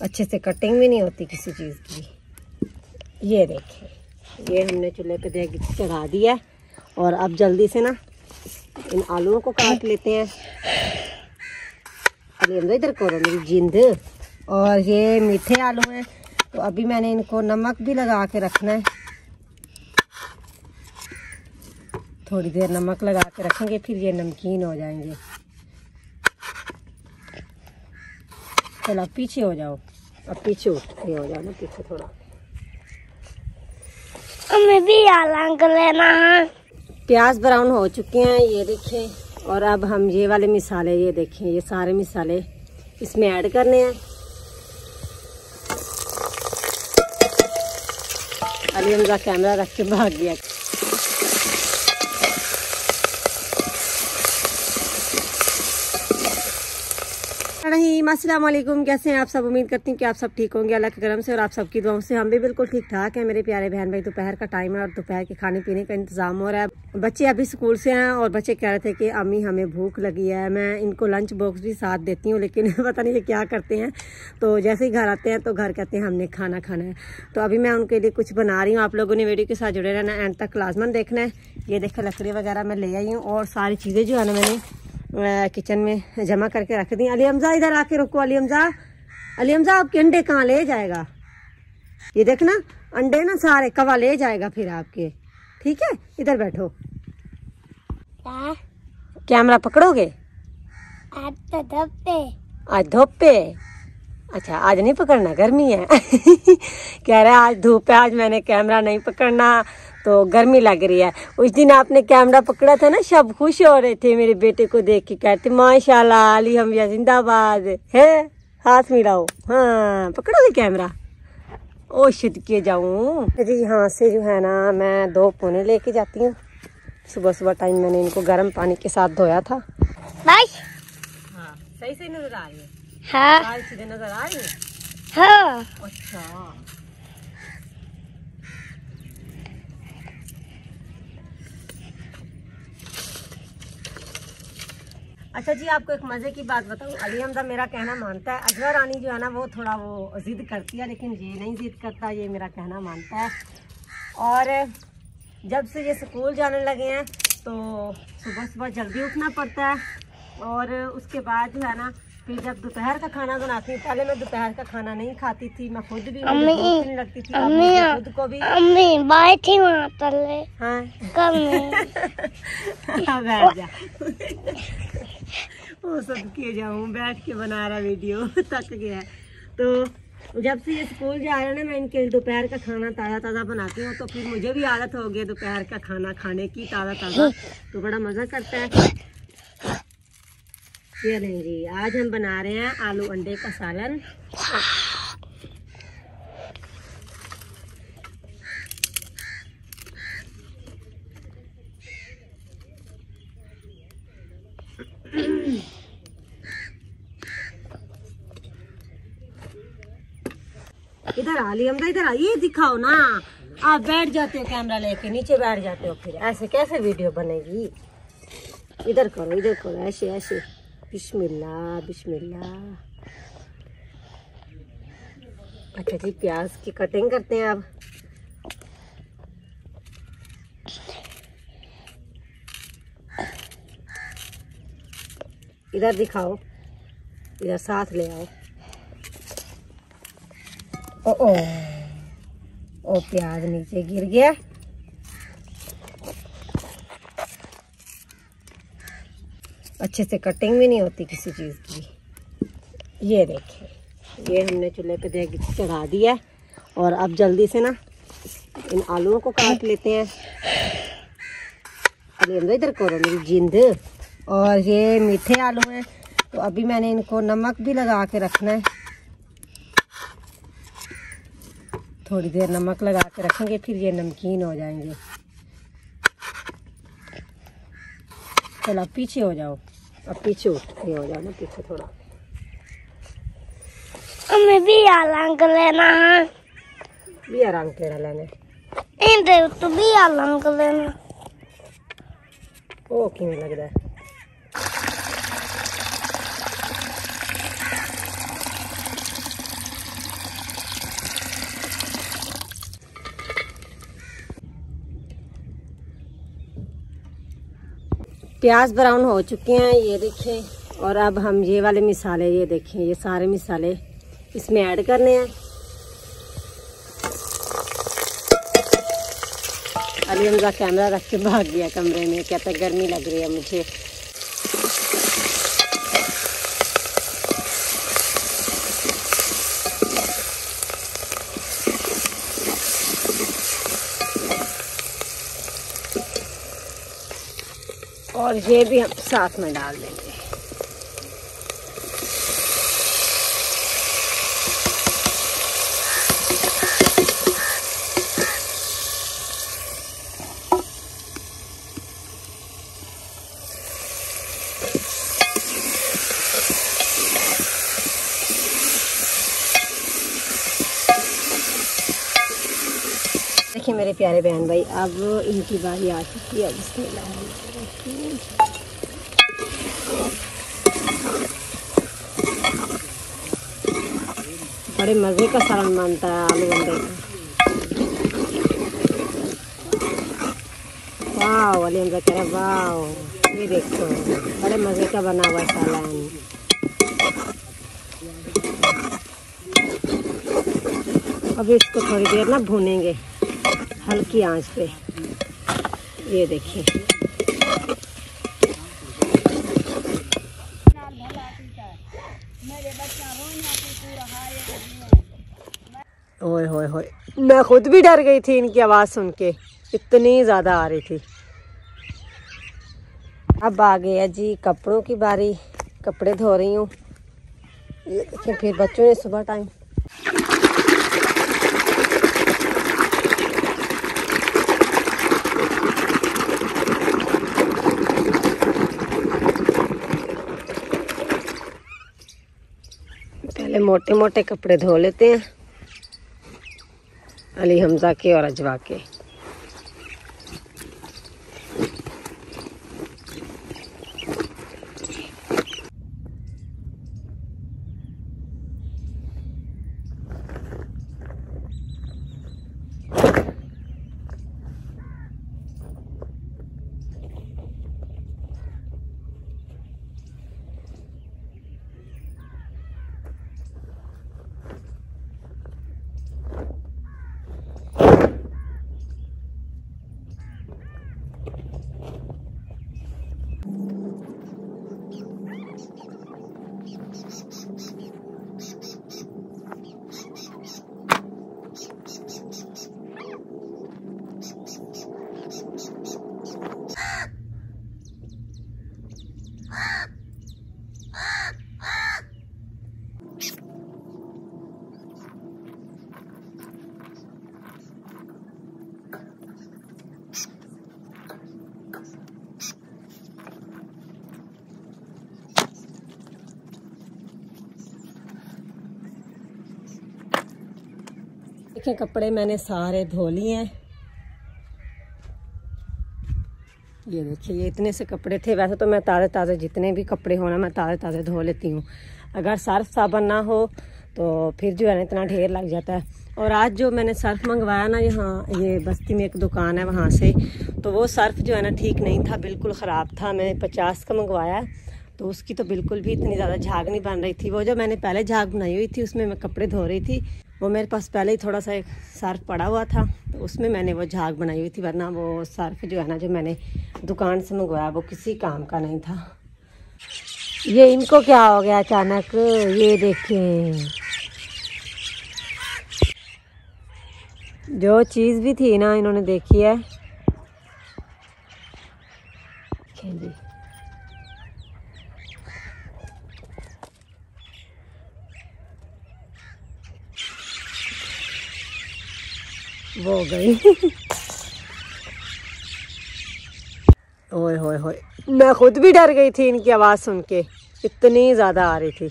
अच्छे से कटिंग भी नहीं होती किसी चीज़ की। ये देखें, ये हमने चूल्हे पे देख, चढ़ा दिया है। और अब जल्दी से ना इन आलूओं को काट लेते हैं। अरे इधर करो मेरी जिंद। और ये मीठे आलू हैं तो अभी मैंने इनको नमक भी लगा के रखना है। थोड़ी देर नमक लगा के रखेंगे, फिर ये नमकीन हो जाएँगे। चलो पीछे हो जाओ। अब पीछे उठ हो जाओ ना पीछे थोड़ा। हमें भी अलग लेना है। प्याज ब्राउन हो चुके हैं ये देखें। और अब हम ये वाले मिसाले ये देखें ये सारे मिसाले इसमें ऐड करने हैं। अली हमजा कैमरा रख के भाग गया। रहीम अस्सलाम वालेकुम कैसे हैं आप सब? उम्मीद करती हूँ कि आप सब ठीक होंगे। अल्लाह के करम से और आप सबकी दुआओं से हम भी बिल्कुल ठीक ठाक हैं। मेरे प्यारे बहन भाई, दोपहर का टाइम है और दोपहर के खाने पीने का इंतज़ाम हो रहा है। बच्चे अभी स्कूल से हैं और बच्चे कह रहे थे कि, अम्मी, हमें भूख लगी है। मैं इनको लंच बॉक्स भी साथ देती हूँ, लेकिन पता नहीं ये क्या करते हैं। तो जैसे ही घर आते हैं तो घर कहते हैं, हमने खाना खाना है। तो अभी मैं उनके लिए कुछ बना रही हूँ। आप लोगों ने वीडियो के साथ जुड़े रहना एंड तक लाजमन देखना है। ये देखा लकड़ी वगैरह मैं ले आई हूँ और सारी चीज़ें जो है ना मैंने किचन में जमा करके रख दी। अली हमजा इधर आके रुको अली हमजा। अली हमजा आपके अंडे कहाँ ले जाएगा? ये देखना अंडे ना सारे कवा ले जाएगा फिर आपके। ठीक है? इधर बैठो। कैमरा पकड़ोगे? आज तो धोपे आज धोपे पे अच्छा आज नहीं पकड़ना? गर्मी है। कह रहा है आज धूप है आज मैंने कैमरा नहीं पकड़ना तो गर्मी लग रही है। उस दिन आपने कैमरा पकड़ा था ना सब खुश हो रहे थे मेरे बेटे को देख के कहते माशाल्लाह अली हम जिंदाबाद। है? हाथ मिलाओ। हाँ पकड़ो पकड़ोगे कैमरा। ओ शुद्ध के जाऊँ। जी यहाँ से जो है ना मैं दो पुने लेके जाती हूँ। सुबह सुबह टाइम मैंने इनको गर्म पानी के साथ धोया था। बस हाँ सही सही नज़र आ रही है। हाँ। नज़र आ रही है हाँ। अच्छा। अच्छा जी आपको एक मज़े की बात बताऊँ। अली हमदा मेरा कहना मानता है। अजवा रानी जो है ना वो थोड़ा वो ज़िद करती है लेकिन ये नहीं ज़िद करता ये मेरा कहना मानता है। और जब से ये स्कूल जाने लगे हैं तो सुबह सुबह जल्दी उठना पड़ता है। और उसके बाद जो है ना फिर जब दोपहर का खाना बनाती हूँ पहले मैं दोपहर का खाना नहीं खाती थी मैं खुद भी अम्मी, लगती थी अम्मी, खुद को भी अम्मी बैठी वहाँ तले हाँ। कब बैठ जा। वो सब के जाऊँ बैठ के बना रहा वीडियो तक गया। तो जब से ये स्कूल जा रहे हैं ना मैं इनके दोपहर का खाना ताज़ा ताज़ा बनाती हूँ तो फिर मुझे भी आदत हो गई दोपहर का खाना खाने की ताज़ा ताज़ा तो बड़ा मज़ा करता है। नहीं जी, आज हम बना रहे हैं आलू अंडे का सालन। इधर आ लिया हमदा इधर आ, ये दिखाओ ना। आप बैठ जाते हो कैमरा लेके, नीचे बैठ जाते हो फिर। ऐसे कैसे वीडियो बनेगी? इधर करो इधर करो, ऐसे ऐसे। बिस्मिल्लाह बिस्मिल्लाह। अच्छा जी, प्याज की कटिंग करते हैं अब। इधर दिखाओ, इधर साथ ले आओ। ओ ओ ओ प्याज नीचे गिर गया। अच्छे से कटिंग भी नहीं होती किसी चीज़ की। ये देखें, ये हमने चूल्हे पे देख, चढ़ा दिया और अब जल्दी से ना इन आलूओं को काट लेते हैं। अरे इधर करो, मेरी जिंद। और ये मीठे आलू हैं तो अभी मैंने इनको नमक भी लगा के रखना है। थोड़ी देर नमक लगा के रखेंगे, फिर ये नमकीन हो जाएँगे। चलो पीछे हो जाओ। अब पीछे उठते हो जाओ ना पीछे थोड़ा। हमें भी अलग लेना। है भी आलंग तेरा लेने। इन तो भी अलग लेना। ओ किन लग रहा है? प्याज ब्राउन हो चुके हैं, ये देखें। और अब हम ये वाले मिसाले, ये देखें, ये सारे मिसाले इसमें ऐड करने हैं। अली हमजा कैमरा रख के भाग गया कमरे में, क्या तक गर्मी लग रही है मुझे। और ये भी हम साथ में डाल देंगे देखिए मेरे प्यारे बहन भाई, अब इनकी बारी आ चुकी है बिस्मिल्लाह बड़े मज़े का सालन मानता है आलू बंदे वाह, वाली हमजा कह रहा वाह, ये देखो, बड़े मज़े का बना हुआ सालन अभी इसको थोड़ी देर ना भूनेंगे। हल्की आँच पे। ये देखिए। ओए होए होए, मैं खुद भी डर गई थी इनकी आवाज़ सुन के। इतनी ज़्यादा आ रही थी। अब आ गया जी कपड़ों की बारी। कपड़े धो रही हूँ। फिर बच्चों ने सुबह टाइम पहले मोटे मोटे कपड़े धो लेते हैं। अली हमजा के और अजवा के। देखिए कपड़े मैंने सारे धो लिए हैं। ये देखिए, ये इतने से कपड़े थे। वैसे तो मैं ताज़े ताज़े जितने भी कपड़े हो ना, मैं ताज़े ताज़े धो लेती हूँ। अगर सर्फ साबन ना हो तो फिर जो है ना, इतना ढेर लग जाता है। और आज जो मैंने सर्फ मंगवाया ना, यहाँ, ये बस्ती में एक दुकान है वहाँ से तो वो सर्फ जो है ना, ठीक नहीं था, बिल्कुल ख़राब था। मैंने पचास का मंगवाया तो उसकी तो बिल्कुल भी इतनी ज़्यादा झाग नहीं बन रही थी। वो जो मैंने पहले झाग बनाई हुई थी, उसमें मैं कपड़े धो रही थी। वो मेरे पास पहले ही थोड़ा सा एक सर्फ पड़ा हुआ था तो उसमें मैंने वो झाग बनाई हुई थी, वरना वो सर्फ जो है ना, जो मैंने दुकान से मंगवाया, वो किसी काम का नहीं था। ये इनको क्या हो गया अचानक? ये देखें। जो चीज़ भी थी ना, इन्होंने देखी है जी वो गई। ओए होए होए। मैं खुद भी डर गई थी इनकी आवाज़ सुन के। इतनी ज़्यादा आ रही थी।